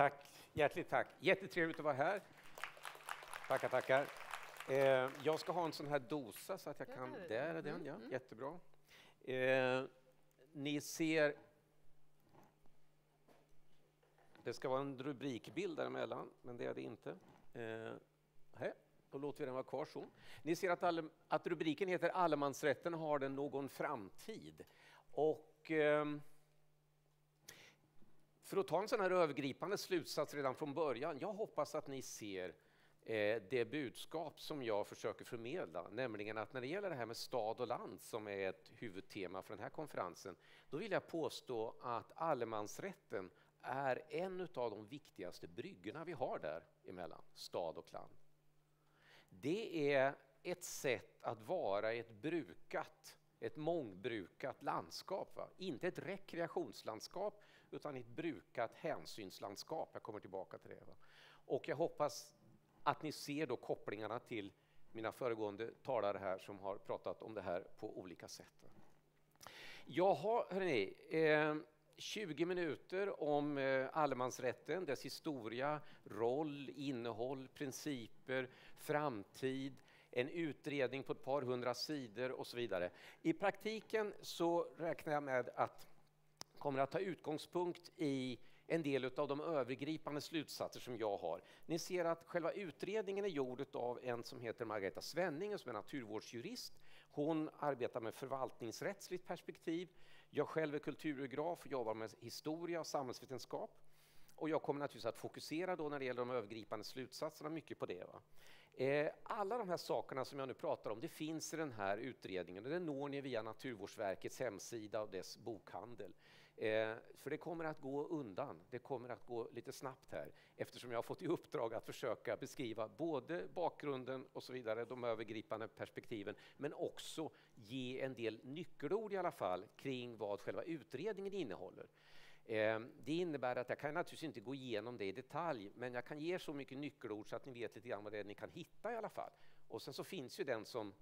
Tack, hjärtligt tack. Jättetrevligt att vara här. Tackar, tackar. Eh, jag ska ha en sån här dosa så att jag kan... Där är den, ja. Mm. Jättebra. Eh, ni ser... Det ska vara en rubrikbild däremellan, men det är det inte. Eh, här. Då låter vi den vara kvar så. Ni ser att, all, att rubriken heter Allemansrätten har den någon framtid? Och... Eh, för att ta en sån här övergripande slutsats redan från början. Jag hoppas att ni ser eh, det budskap som jag försöker förmedla, nämligen att när det gäller det här med stad och land som är ett huvudtema för den här konferensen, då vill jag påstå att allemansrätten är en av de viktigaste bryggorna vi har där emellan stad och land. Det är ett sätt att vara ett brukat ett mångbrukat landskap. Va? Inte ett rekreationslandskap utan i ett brukat hänsynslandskap. Jag kommer tillbaka till det. Va? Och jag hoppas att ni ser då kopplingarna till mina föregående talare här som har pratat om det här på olika sätt. Jaha, hörni. Eh, 20 minuter om eh, allemansrätten, dess historia, roll, innehåll, principer, framtid, en utredning på ett par hundra sidor och så vidare. I praktiken så räknar jag med att kommer att ta utgångspunkt i en del av de övergripande slutsatser som jag har. Ni ser att själva utredningen är gjord av en som heter Margareta Svenning som är naturvårdsjurist. Hon arbetar med förvaltningsrättsligt perspektiv. Jag själv är kulturgeograf och jobbar med historia och samhällsvetenskap. Och jag kommer naturligtvis att fokusera då när det gäller de övergripande slutsatserna mycket på det. Va? Eh, alla de här sakerna som jag nu pratar om, det finns i den här utredningen och det når ni via Naturvårdsverkets hemsida och dess bokhandel. Eh, för det kommer att gå undan, det kommer att gå lite snabbt här eftersom jag har fått i uppdrag att försöka beskriva både bakgrunden och så vidare, de övergripande perspektiven, men också ge en del nyckelord i alla fall kring vad själva utredningen innehåller. Eh, det innebär att jag kan naturligtvis inte gå igenom det i detalj, men jag kan ge så mycket nyckelord så att ni vet lite grann vad det är ni kan hitta i alla fall. Och sen så finns ju den som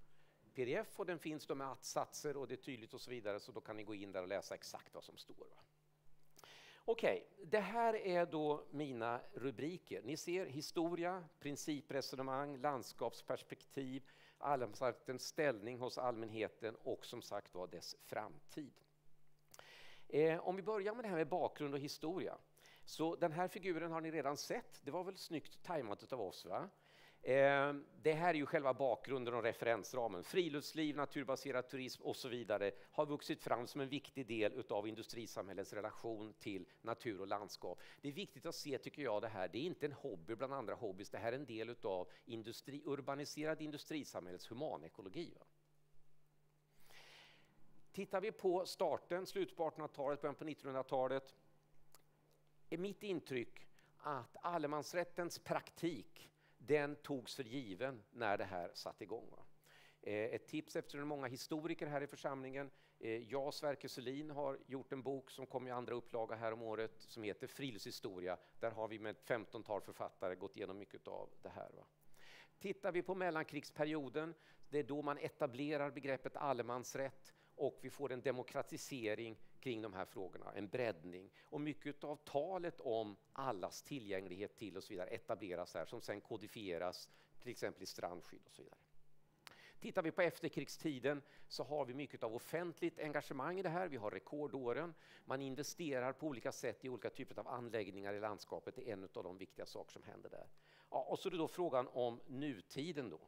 pdf och den finns då med att-satser och det är tydligt och så vidare, så då kan ni gå in där och läsa exakt vad som står. Okej, okay, det här är då mina rubriker. Ni ser historia, principresonemang, landskapsperspektiv, allemansrättens ställning hos allmänheten och som sagt var dess framtid. Eh, om vi börjar med det här med bakgrund och historia. Så den här figuren har ni redan sett. Det var väl snyggt tajmat av oss? Va? Ehm, det här är ju själva bakgrunden och referensramen. Friluftsliv, naturbaserad turism och så vidare har vuxit fram som en viktig del av industrisamhällets relation till natur och landskap. Det är viktigt att se, tycker jag, det här. Det är inte en hobby bland andra hobbys. Det här är en del av industri, urbaniserad industrisamhällets humanekologi. Va? Tittar vi på starten, slutet på 1800-talet, början på 1900-talet, är mitt intryck att allemansrättens praktik, den togs för given när det här satte igång. Va? Eh, ett tips eftersom det är många historiker här i församlingen. Eh, jag och Sverker Selin har gjort en bok som kom i andra upplaga här om året som heter Friluftshistoria. Där har vi med ett 15-tal författare gått igenom mycket av det här. Tittar vi på mellankrigsperioden, det är då man etablerar begreppet allemansrätt och vi får en demokratisering kring de här frågorna, en breddning. Och mycket av talet om allas tillgänglighet till och så vidare etableras här som sen kodifieras till exempel i strandskydd och så vidare. Tittar vi på efterkrigstiden så har vi mycket av offentligt engagemang i det här. Vi har rekordåren. Man investerar på olika sätt i olika typer av anläggningar i landskapet. Det är en av de viktiga saker som händer där. Ja, och så är det då frågan om nutiden då.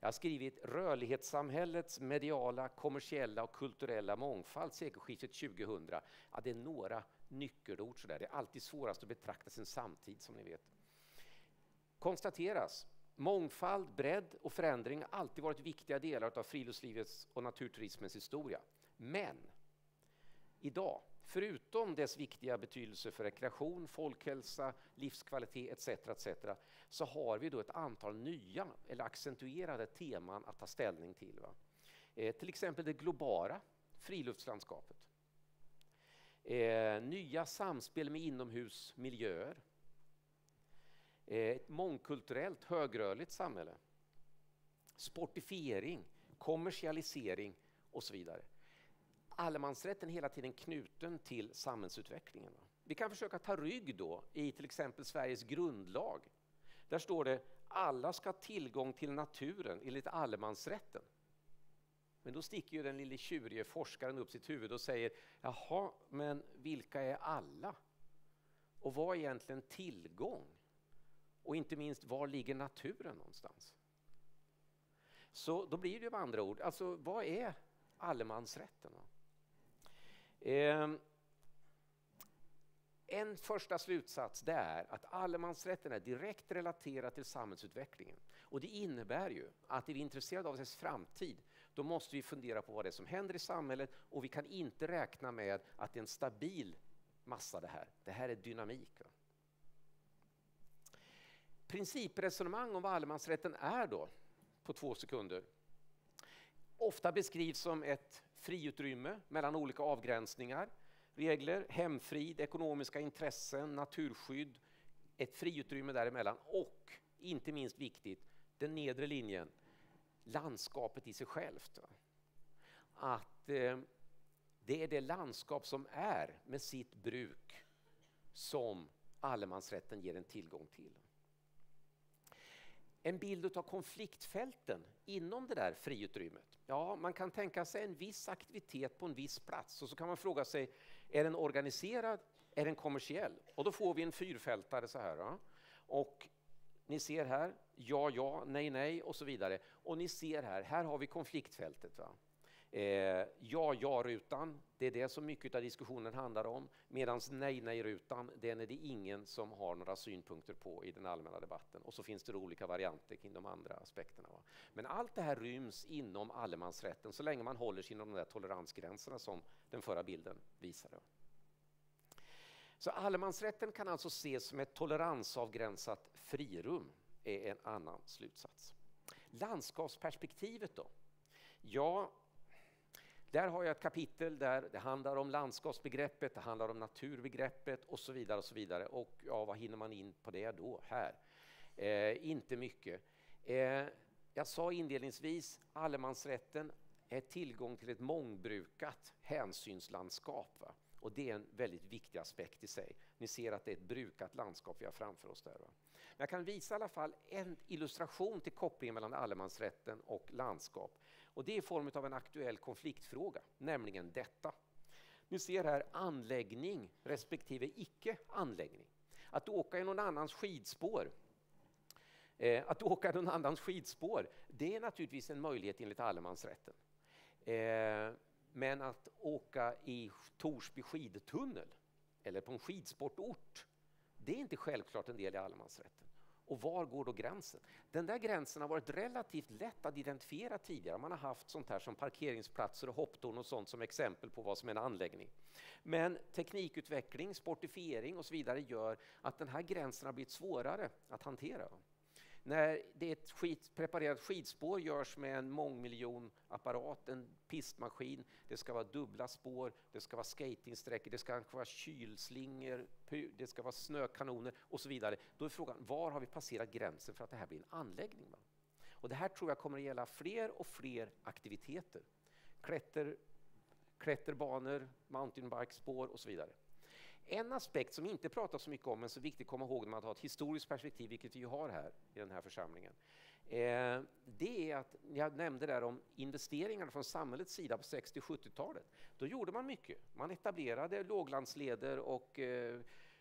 Jag har skrivit rörlighetssamhällets mediala, kommersiella och kulturella mångfald sekelskiftet 2000. Ja, det är några nyckelord. Sådär. Det är alltid svårast att betrakta sin samtid som ni vet. Konstateras, mångfald, bredd och förändring har alltid varit viktiga delar av friluftslivets och naturturismens historia. Men idag förutom dess viktiga betydelse för rekreation, folkhälsa, livskvalitet etc. etc. så har vi då ett antal nya eller accentuerade teman att ta ställning till. Va? Eh, till exempel det globala friluftslandskapet. Eh, nya samspel med inomhusmiljöer. Eh, ett mångkulturellt högrörligt samhälle. Sportifiering, kommersialisering och så vidare allemansrätten hela tiden knuten till samhällsutvecklingen. vi kan försöka ta rygg då i till exempel Sveriges grundlag. Där står det alla ska ha tillgång till naturen enligt allemansrätten. Men då sticker ju den lille tjurige forskaren upp sitt huvud och säger jaha, men vilka är alla? Och vad är egentligen tillgång? Och inte minst, var ligger naturen någonstans? Så då blir det med andra ord, alltså vad är allemansrätten? Ehm, en första slutsats det är att allemansrätten är direkt relaterad till samhällsutvecklingen. Och det innebär ju att är vi intresserade av dess framtid, då måste vi fundera på vad det är som händer i samhället och vi kan inte räkna med att det är en stabil massa det här. Det här är dynamik. Va? Principresonemang om vad allemansrätten är då, på två sekunder. Ofta beskrivs som ett friutrymme mellan olika avgränsningar, regler, hemfrid, ekonomiska intressen, naturskydd, ett friutrymme däremellan och, inte minst viktigt, den nedre linjen, landskapet i sig självt. Att eh, det är det landskap som är med sitt bruk som allemansrätten ger en tillgång till. En bild av konfliktfälten inom det där friutrymmet. Ja, man kan tänka sig en viss aktivitet på en viss plats och så kan man fråga sig, är den organiserad, är den kommersiell? Och då får vi en fyrfältare så här. Ja? Och ni ser här, ja, ja, nej, nej och så vidare. Och ni ser här, här har vi konfliktfältet. Va? Eh, ja, ja-rutan, det är det som mycket av diskussionen handlar om. Medan nej, nej-rutan, den är det ingen som har några synpunkter på i den allmänna debatten. Och så finns det olika varianter kring de andra aspekterna. Va? Men allt det här ryms inom allemansrätten så länge man håller sig inom de där toleransgränserna som den förra bilden visade. Så allemansrätten kan alltså ses som ett toleransavgränsat frirum, är en annan slutsats. Landskapsperspektivet då? Ja, där har jag ett kapitel där det handlar om landskapsbegreppet, det handlar om naturbegreppet och så vidare. Och så vidare. Och ja, vad hinner man in på det då här? Eh, inte mycket. Eh, jag sa inledningsvis, allemansrätten är tillgång till ett mångbrukat hänsynslandskap. Va? Och det är en väldigt viktig aspekt i sig. Ni ser att det är ett brukat landskap vi har framför oss där. Va? Men jag kan visa i alla fall en illustration till kopplingen mellan allemansrätten och landskap. Och det är i form av en aktuell konfliktfråga, nämligen detta. Ni ser här anläggning respektive icke anläggning. Att åka i någon annans skidspår eh, att åka någon annans skidspår, det är naturligtvis en möjlighet enligt allemansrätten. Eh, men att åka i Torsby skidtunnel eller på en skidsportort, det är inte självklart en del i allemansrätten. Och var går då gränsen? Den där gränsen har varit relativt lätt att identifiera tidigare. Man har haft sånt här som parkeringsplatser och hopptorn och sånt som exempel på vad som är en anläggning. Men teknikutveckling, sportifiering och så vidare gör att den här gränsen har blivit svårare att hantera. När det är ett skit, preparerat skidspår görs med en mångmiljonapparat, en pistmaskin, det ska vara dubbla spår, det ska vara skatingsträckor, det ska vara kylslingor, det ska vara snökanoner och så vidare. Då är frågan, var har vi passerat gränsen för att det här blir en anläggning? Och det här tror jag kommer att gälla fler och fler aktiviteter. Klätter, klätterbanor, mountainbikespår och så vidare. En aspekt som inte pratas så mycket om, men som är viktigt att komma ihåg när man har ett historiskt perspektiv, vilket vi har här i den här församlingen, eh, det är att, jag nämnde där om investeringarna från samhällets sida på 60 70-talet. Då gjorde man mycket. Man etablerade låglandsleder och eh,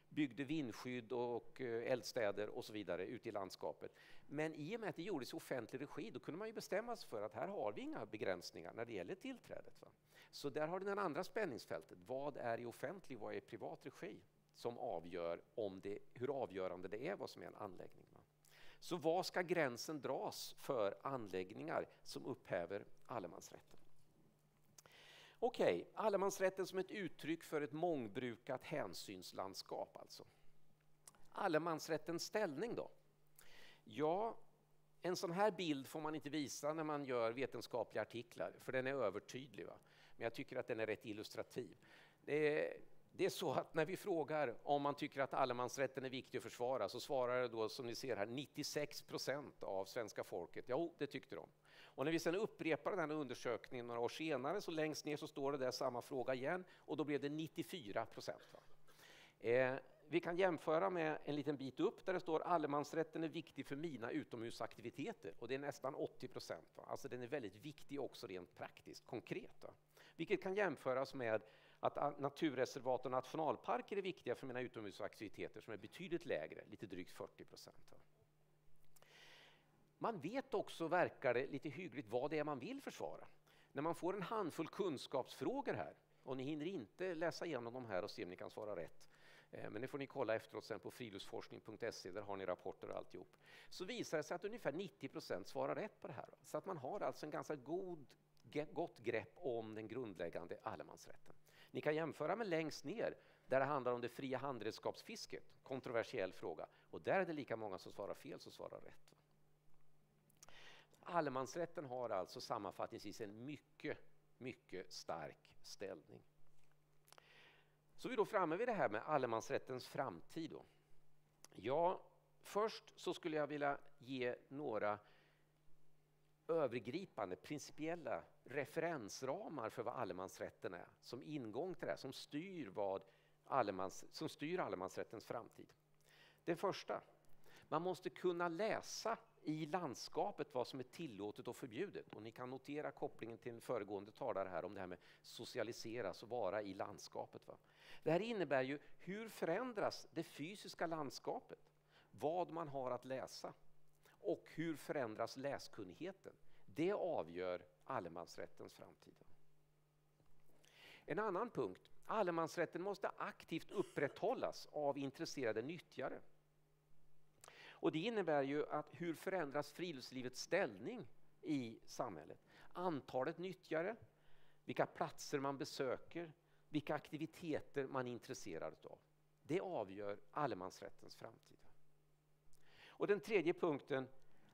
byggde vindskydd och eh, eldstäder och så vidare ute i landskapet. Men i och med att det gjordes i offentlig regi, då kunde man ju bestämma sig för att här har vi inga begränsningar när det gäller tillträdet. Va? Så där har du det andra spänningsfältet. Vad är i offentlig, vad är i privat regi? Som avgör om det, hur avgörande det är vad som är en anläggning. Va? Så var ska gränsen dras för anläggningar som upphäver allemansrätten? Okej, okay, allemansrätten som ett uttryck för ett mångbrukat hänsynslandskap alltså. Allemansrättens ställning då? Ja, en sån här bild får man inte visa när man gör vetenskapliga artiklar, för den är övertydlig. Va? Men jag tycker att den är rätt illustrativ. Det är, det är så att när vi frågar om man tycker att allemansrätten är viktig att försvara så svarar det då, som ni ser här, 96 procent av svenska folket. Jo, det tyckte de. Och när vi sen upprepar den här undersökningen några år senare så längst ner så står det där samma fråga igen och då blev det 94 procent. Eh, vi kan jämföra med en liten bit upp där det står allemansrätten är viktig för mina utomhusaktiviteter och det är nästan 80 procent. Alltså den är väldigt viktig också rent praktiskt, konkret. Va? Vilket kan jämföras med att naturreservat och nationalparker är viktiga för mina utomhusaktiviteter som är betydligt lägre, lite drygt 40 procent. Man vet också, verkar det, lite hyggligt vad det är man vill försvara. När man får en handfull kunskapsfrågor här, och ni hinner inte läsa igenom de här och se om ni kan svara rätt, eh, men det får ni kolla efteråt sen på friluftsforskning.se, där har ni rapporter och alltihop. Så visar det sig att ungefär 90 procent svarar rätt på det här. Så att man har alltså en ganska god, gott grepp om den grundläggande allemansrätten. Ni kan jämföra med längst ner där det handlar om det fria handredskapsfisket, kontroversiell fråga. Och där är det lika många som svarar fel som svarar rätt. Allemansrätten har alltså sammanfattningsvis en mycket, mycket stark ställning. Så är vi då framme vid det här med allemansrättens framtid. Då. Ja, först så skulle jag vilja ge några övergripande, principiella referensramar för vad allemansrätten är, som ingång till det här, som styr, vad allemans, som styr allemansrättens framtid. Det första, man måste kunna läsa i landskapet vad som är tillåtet och förbjudet. Och ni kan notera kopplingen till en föregående talare här om det här med socialiseras och vara i landskapet. Va? Det här innebär ju hur förändras det fysiska landskapet? Vad man har att läsa och hur förändras läskunnigheten? Det avgör allemansrättens framtid. En annan punkt, allemansrätten måste aktivt upprätthållas av intresserade nyttjare. Och det innebär ju att hur förändras friluftslivets ställning i samhället? Antalet nyttjare, vilka platser man besöker, vilka aktiviteter man är intresserad av. Det avgör allemansrättens framtid. Och den tredje punkten,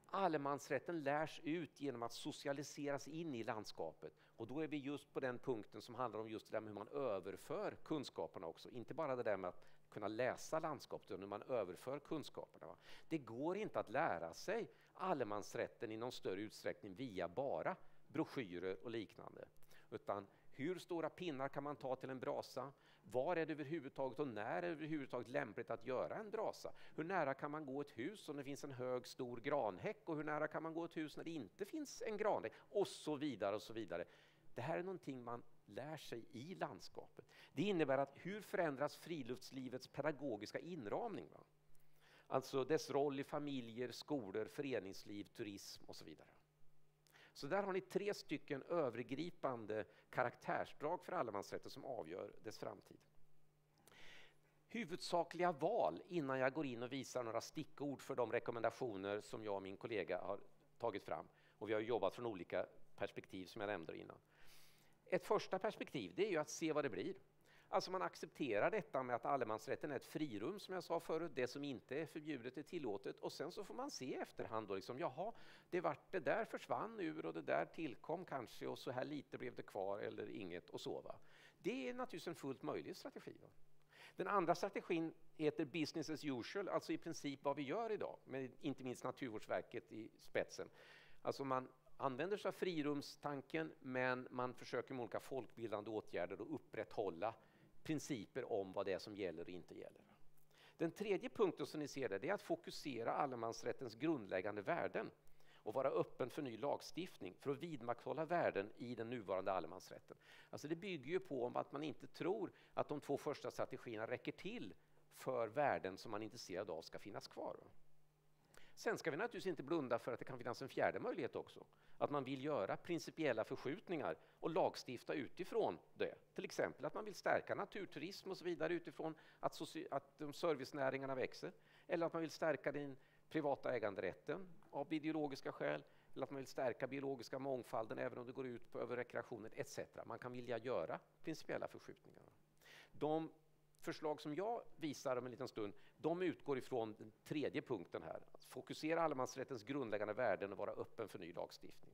allemansrätten lärs ut genom att socialiseras in i landskapet. Och då är vi just på den punkten som handlar om just det där med hur man överför kunskaperna också. Inte bara det där med att kunna läsa landskapet utan hur man överför kunskaperna. Det går inte att lära sig allemansrätten i någon större utsträckning via bara broschyrer och liknande. Utan hur stora pinnar kan man ta till en brasa? Var är det överhuvudtaget och när är det överhuvudtaget lämpligt att göra en brasa? Hur nära kan man gå ett hus om det finns en hög stor granhäck och hur nära kan man gå ett hus när det inte finns en granhäck? Och så vidare och så vidare. Det här är någonting man lär sig i landskapet. Det innebär att hur förändras friluftslivets pedagogiska inramning? Va? Alltså dess roll i familjer, skolor, föreningsliv, turism och så vidare. Så där har ni tre stycken övergripande karaktärsdrag för allemansrätten som avgör dess framtid. Huvudsakliga val innan jag går in och visar några stickord för de rekommendationer som jag och min kollega har tagit fram. Och vi har jobbat från olika perspektiv som jag nämnde innan. Ett första perspektiv det är ju att se vad det blir. Alltså man accepterar detta med att allemansrätten är ett frirum som jag sa förut, det som inte är förbjudet är tillåtet och sen så får man se i efterhand då liksom, jaha, det vart det där försvann ur och det där tillkom kanske och så här lite blev det kvar eller inget och så va. Det är naturligtvis en fullt möjlig strategi. Va? Den andra strategin heter business as usual, alltså i princip vad vi gör idag, med inte minst Naturvårdsverket i spetsen. Alltså man använder sig av frirumstanken men man försöker med olika folkbildande åtgärder att upprätthålla principer om vad det är som gäller och inte gäller. Den tredje punkten som ni ser där, det är att fokusera allemansrättens grundläggande värden och vara öppen för ny lagstiftning för att vidmakthålla värden i den nuvarande allemansrätten. Alltså det bygger ju på att man inte tror att de två första strategierna räcker till för värden som man är intresserad av ska finnas kvar. Sen ska vi naturligtvis inte blunda för att det kan finnas en fjärde möjlighet också. Att man vill göra principiella förskjutningar och lagstifta utifrån det. Till exempel att man vill stärka naturturism och så vidare utifrån att, att de servicenäringarna växer. Eller att man vill stärka den privata äganderätten av ideologiska skäl. Eller att man vill stärka biologiska mångfalden även om det går ut på över rekreationen etc. Man kan vilja göra principiella förskjutningar. De förslag som jag visar om en liten stund, de utgår ifrån den tredje punkten här. Att fokusera allemansrättens grundläggande värden och vara öppen för ny lagstiftning.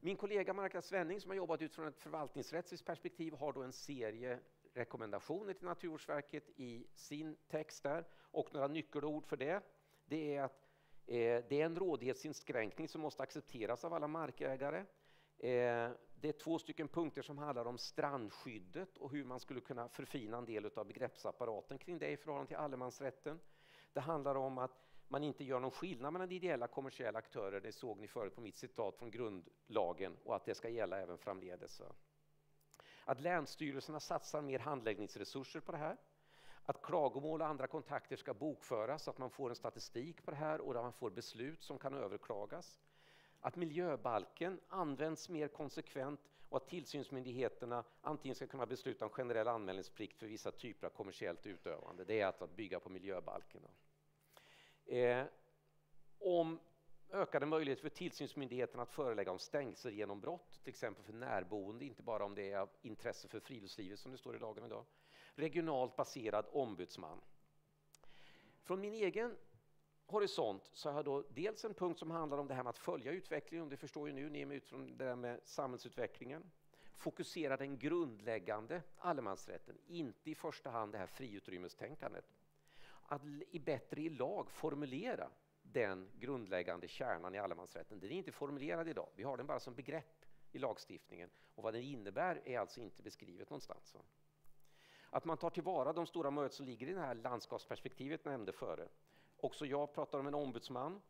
Min kollega Marka Svenning som har jobbat utifrån ett förvaltningsrättsligt perspektiv har då en serie rekommendationer till Naturvårdsverket i sin text där. Och några nyckelord för det, det är att eh, det är en rådighetsinskränkning som måste accepteras av alla markägare. Eh, det är två stycken punkter som handlar om strandskyddet och hur man skulle kunna förfina en del av begreppsapparaten kring det i förhållande till allemansrätten. Det handlar om att man inte gör någon skillnad mellan ideella och kommersiella aktörer, det såg ni förut på mitt citat från grundlagen, och att det ska gälla även framledes. Att länsstyrelserna satsar mer handläggningsresurser på det här. Att klagomål och andra kontakter ska bokföras så att man får en statistik på det här och där man får beslut som kan överklagas. Att miljöbalken används mer konsekvent och att tillsynsmyndigheterna antingen ska kunna besluta om generell anmälningsplikt för vissa typer av kommersiellt utövande. Det är att, att bygga på miljöbalken. Eh, om ökade möjligheter för tillsynsmyndigheterna att förelägga om stängselgenombrott, till exempel för närboende, inte bara om det är av intresse för friluftslivet som det står i lagen idag. Regionalt baserad ombudsman. Från min egen horisont så har jag då dels en punkt som handlar om det här med att följa utvecklingen, det förstår ju nu, ni är utifrån det där med samhällsutvecklingen. Fokusera den grundläggande allemansrätten, inte i första hand det här friutrymmestänkandet. Att i bättre i lag formulera den grundläggande kärnan i allemansrätten. Den är inte formulerad idag, vi har den bara som begrepp i lagstiftningen och vad den innebär är alltså inte beskrivet någonstans. Att man tar tillvara de stora möjligheter som ligger i det här landskapsperspektivet nämnde före. Också jag pratar om en ombudsman.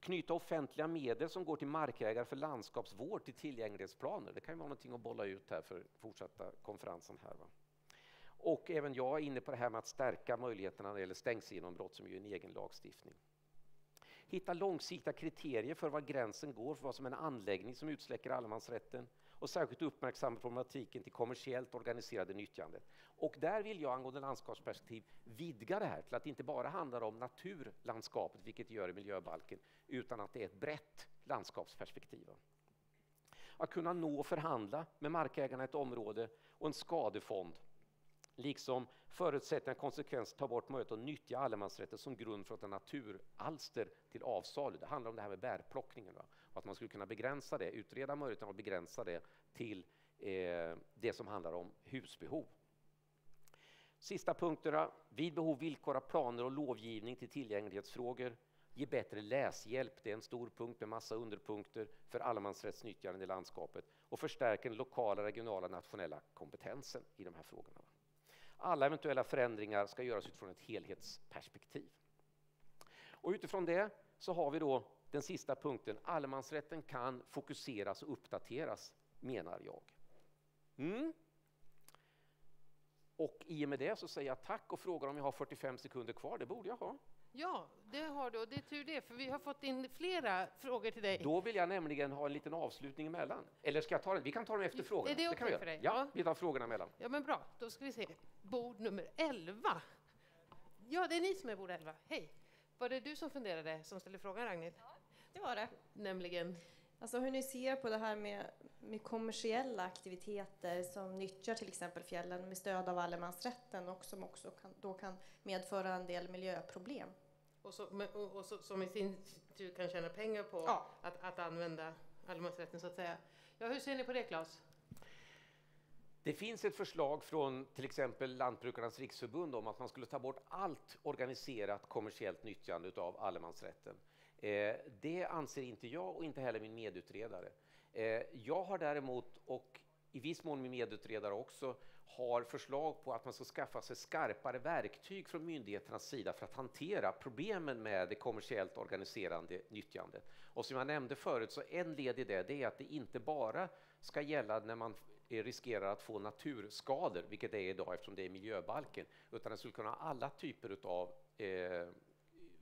Knyta offentliga medel som går till markägare för landskapsvård till tillgänglighetsplaner. Det kan ju vara någonting att bolla ut här för fortsatta konferensen här. Va? Och även jag är inne på det här med att stärka möjligheterna när det gäller stängselgenombrott som ju är en egen lagstiftning. Hitta långsiktiga kriterier för var gränsen går för vad som är en anläggning som utsläcker allemansrätten och särskilt uppmärksamma problematiken till kommersiellt organiserade nyttjandet. Och där vill jag angående landskapsperspektiv vidga det här till att det inte bara handlar om naturlandskapet, vilket det gör i miljöbalken, utan att det är ett brett landskapsperspektiv. Att kunna nå och förhandla med markägarna i ett område och en skadefond liksom förutsättningar och konsekvenser ta bort möjligheten att nyttja allemansrätten som grund för att en naturalster till avsalu. Det handlar om det här med bärplockningen. Va? Och att man skulle kunna begränsa det, utreda möjligheten att begränsa det till eh, det som handlar om husbehov. Sista punkterna. Vid behov villkora planer och lovgivning till tillgänglighetsfrågor. Ge bättre läshjälp, det är en stor punkt med massa underpunkter för allemansrättsnyttjande i landskapet och förstärka den lokala, regionala, nationella kompetensen i de här frågorna. Alla eventuella förändringar ska göras utifrån ett helhetsperspektiv. Och utifrån det så har vi då den sista punkten. Allemansrätten kan fokuseras och uppdateras, menar jag. Mm. Och i och med det så säger jag tack och frågar om jag har 45 sekunder kvar. Det borde jag ha. Ja, det har du och det är tur det, för vi har fått in flera frågor till dig. Då vill jag nämligen ha en liten avslutning emellan. Eller ska jag ta den? Vi kan ta den efter frågorna. Är det okej okay för dig? Ja, ja, vi tar frågorna emellan. Ja, men bra. Då ska vi se. Bord nummer 11. Ja, det är ni som är bord 11. Hej! Var det du som funderade, som ställde frågan, Ragnhild? Ja, det var det. Nämligen? Alltså hur ni ser på det här med, med kommersiella aktiviteter som nyttjar till exempel fjällen med stöd av allemansrätten och som också kan, då kan medföra en del miljöproblem. Och, så, och, och så, som i sin tur kan tjäna pengar på ja. att, att använda allemansrätten så att säga. Ja, hur ser ni på det Claes? Det finns ett förslag från till exempel Lantbrukarnas riksförbund om att man skulle ta bort allt organiserat kommersiellt nyttjande av allemansrätten. Eh, det anser inte jag och inte heller min medutredare. Eh, jag har däremot, och i viss mån min medutredare också, har förslag på att man ska skaffa sig skarpare verktyg från myndigheternas sida för att hantera problemen med det kommersiellt organiserande nyttjandet. Och som jag nämnde förut, så en led i det, det är att det inte bara ska gälla när man riskerar att få naturskador, vilket det är idag eftersom det är miljöbalken, utan det skulle kunna ha alla typer av eh,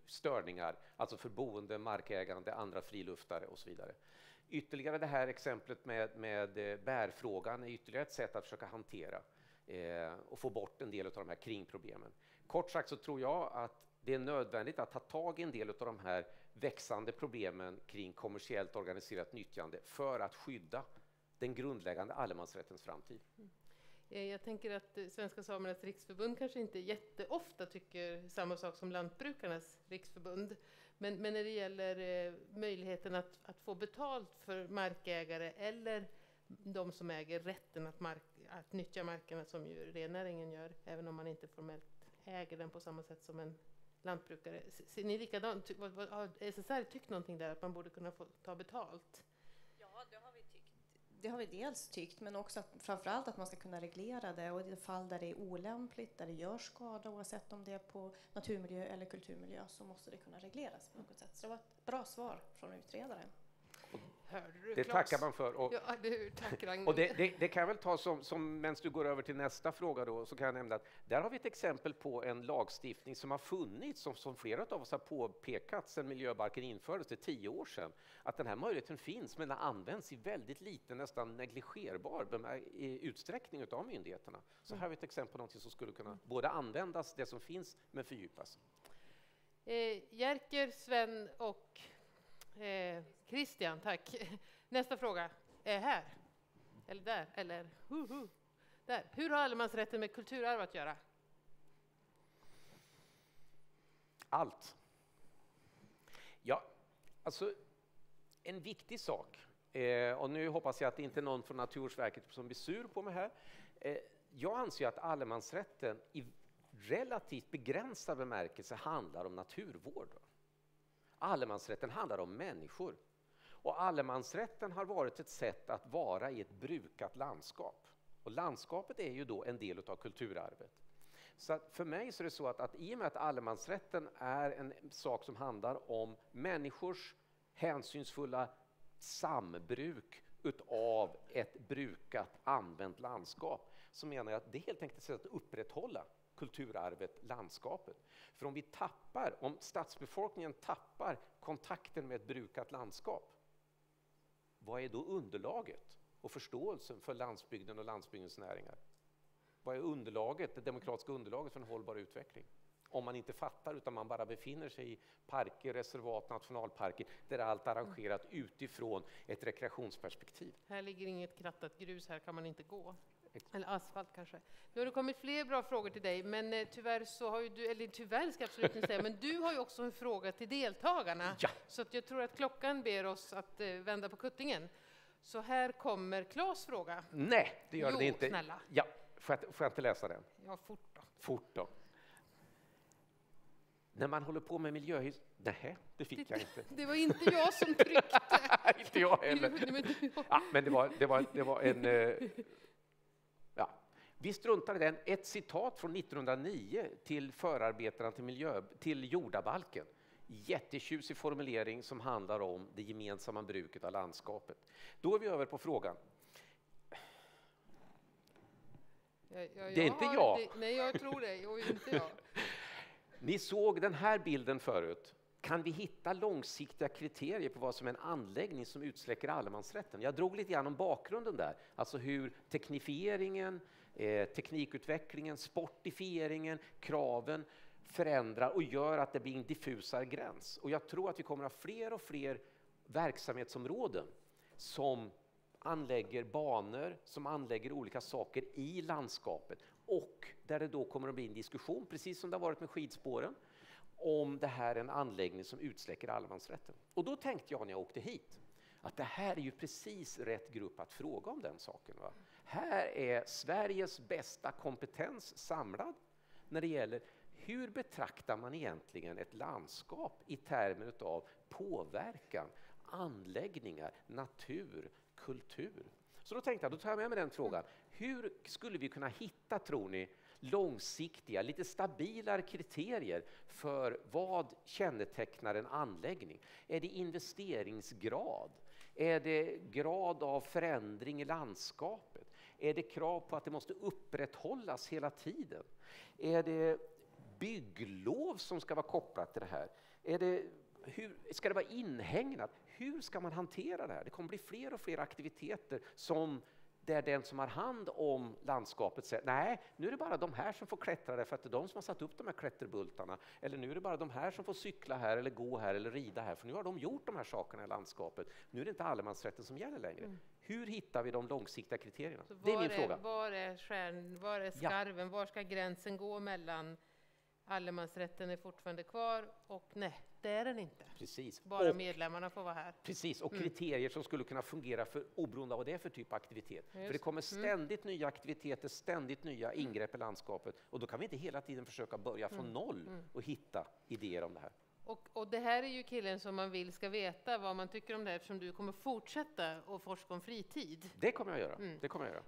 störningar, alltså för boende, markägande, andra friluftare och så vidare. Ytterligare det här exemplet med, med eh, bärfrågan är ytterligare ett sätt att försöka hantera eh, och få bort en del av de här kringproblemen. Kort sagt så tror jag att det är nödvändigt att ta tag i en del av de här växande problemen kring kommersiellt organiserat nyttjande för att skydda den grundläggande allemansrättens framtid. Mm. Eh, jag tänker att eh, Svenska Samernas Riksförbund kanske inte jätteofta tycker samma sak som Lantbrukarnas Riksförbund. Men, men när det gäller eh, möjligheten att, att få betalt för markägare eller de som äger rätten att, mark, att nyttja markerna som ju rennäringen gör, även om man inte formellt äger den på samma sätt som en lantbrukare. Ser ni likadant? Har SSR tyckt någonting där, att man borde kunna få ta betalt? Det har vi det har vi dels tyckt, men också att, framförallt att man ska kunna reglera det och i de fall där det är olämpligt, där det gör skada oavsett om det är på naturmiljö eller kulturmiljö så måste det kunna regleras på något sätt. Så det var ett bra svar från utredaren. Du, Det Claes? tackar man för. Och, Ja, det, tack och det, det, det kan jag väl ta som, som medan du går över till nästa fråga då, så kan jag nämna att där har vi ett exempel på en lagstiftning som har funnits, som, som flera av oss har påpekat sedan miljöbalken infördes, för tio år sedan, att den här möjligheten finns, men den används i väldigt liten, nästan negligerbar utsträckning av myndigheterna. Så här har vi ett exempel på något som skulle kunna både användas, det som finns, men fördjupas. Eh, Jerker, Sven och eh, Christian, tack. Nästa fråga är här. Eller där, eller hu, hu. där. Hur har allemansrätten med kulturarv att göra? Allt. Ja, alltså en viktig sak, eh, och nu hoppas jag att det inte är någon från Naturvårdsverket som blir sur på mig här. Eh, jag anser att allemansrätten i relativt begränsad bemärkelse handlar om naturvård. Allemansrätten handlar om människor. Och allemansrätten har varit ett sätt att vara i ett brukat landskap. Och landskapet är ju då en del av kulturarvet. Så för mig så är det så att, att i och med att allemansrätten är en sak som handlar om människors hänsynsfulla sambruk utav ett brukat, använt landskap, så menar jag att det är helt enkelt ett sätt att upprätthålla kulturarvet, landskapet. För om vi tappar, om stadsbefolkningen tappar kontakten med ett brukat landskap, vad är då underlaget och förståelsen för landsbygden och landsbygdens näringar? Vad är underlaget, det demokratiska underlaget för en hållbar utveckling? Om man inte fattar utan man bara befinner sig i parker, reservat, nationalparker där allt är arrangerat utifrån ett rekreationsperspektiv. Här ligger inget krattat grus, här kan man inte gå. Eller asfalt kanske. Nu har det kommit fler bra frågor till dig, men eh, tyvärr så har ju du, eller tyvärr ska jag absolut inte säga, men du har ju också en fråga till deltagarna. Ja. Så att jag tror att klockan ber oss att eh, vända på kuttingen. Så här kommer Claes fråga. Nej, det gör Jo, det inte. snälla. Ja, får jag, får jag inte läsa den? Ja, fort då. Fort då. När man håller på med miljöhus... Nej, det fick jag inte. Det var inte jag som tryckte. inte jag heller. Ja, men det var, det var, det var en... eh. Vi struntar i den. Ett citat från 1909 till förarbetena till, miljö, till jordabalken. Jättetjusig formulering som handlar om det gemensamma bruket av landskapet. Då är vi över på frågan. Ja, ja, Det är inte har- jag. Det, nej, jag tror det. Jo, inte jag. Ni såg den här bilden förut. Kan vi hitta långsiktiga kriterier på vad som är en anläggning som utsläcker allemansrätten? Jag drog lite grann om bakgrunden där, alltså hur teknifieringen, eh, teknikutvecklingen, sportifieringen, kraven förändrar och gör att det blir en diffusare gräns. Och jag tror att vi kommer att ha fler och fler verksamhetsområden som anlägger banor, som anlägger olika saker i landskapet och där det då kommer att bli en diskussion, precis som det har varit med skidspåren, om det här är en anläggning som utsläcker allemansrätten. Och då tänkte jag när jag åkte hit att det här är ju precis rätt grupp att fråga om den saken. Va? Här är Sveriges bästa kompetens samlad när det gäller hur betraktar man egentligen ett landskap i termer av påverkan, anläggningar, natur, kultur. Så då tänkte jag, då tar jag med mig den frågan. Hur skulle vi kunna hitta, tror ni, långsiktiga, lite stabilare kriterier för vad kännetecknar en anläggning? Är det investeringsgrad? Är det grad av förändring i landskapet? Är det krav på att det måste upprätthållas hela tiden? Är det bygglov som ska vara kopplat till det här? Är det, hur, ska det vara inhägnat? Hur ska man hantera det här? Det kommer bli fler och fler aktiviteter som där den som har hand om landskapet säger nej, nu är det bara de här som får klättra därför att det är de som har satt upp de här klätterbultarna. Eller nu är det bara de här som får cykla här eller gå här eller rida här för nu har de gjort de här sakerna i landskapet. Nu är det inte allemansrätten som gäller längre. Hur hittar vi de långsiktiga kriterierna? Det är min fråga. Var är, stjärn, var är skarven? Var ska gränsen gå mellan allemansrätten är fortfarande kvar och nej, det är den inte. Precis. Bara Och- medlemmarna får vara här. Precis, och Mm. kriterier som skulle kunna fungera för oberoende av vad det är för typ av aktivitet. För det Just. kommer ständigt nya aktiviteter, ständigt nya ingrepp i landskapet och då kan vi inte hela tiden försöka börja från Mm. noll och hitta idéer om det här. Och, och det här är ju killen som man vill ska veta vad man tycker om det här eftersom du kommer fortsätta att forska om fritid. Det kommer jag göra. Mm. Det kommer jag göra.